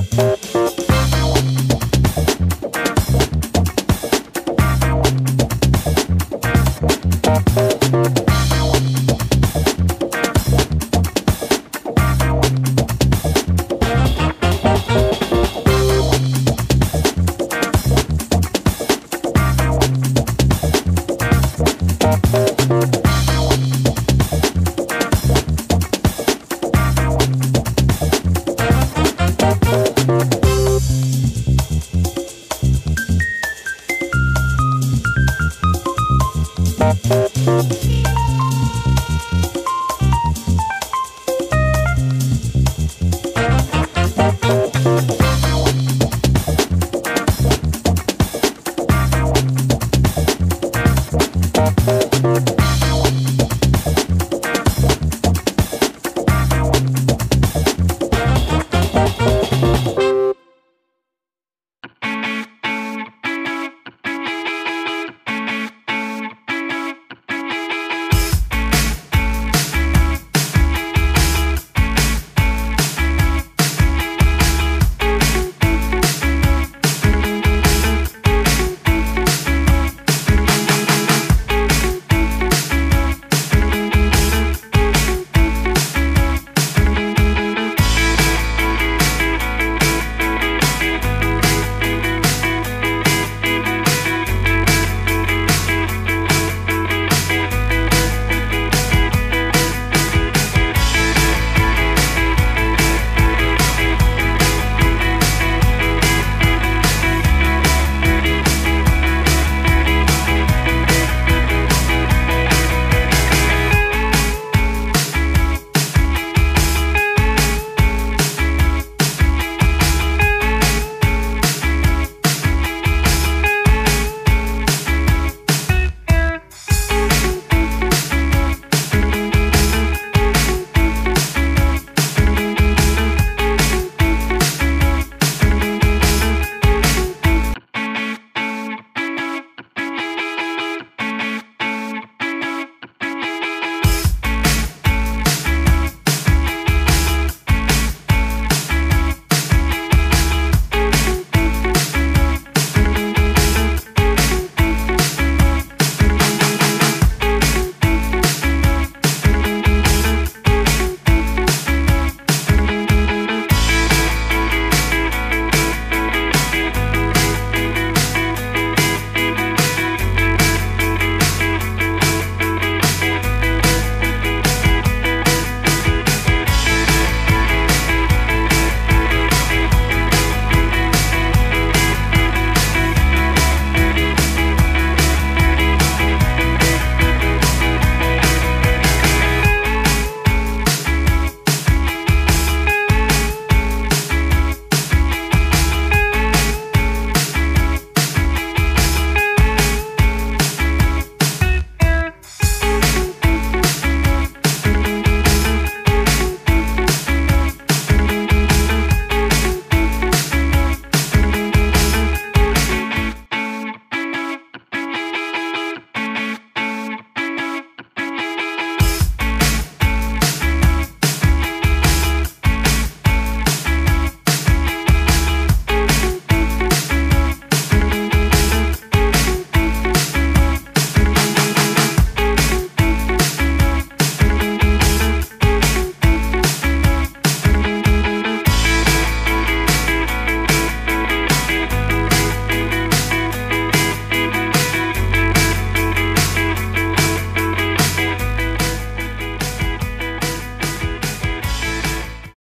Bye.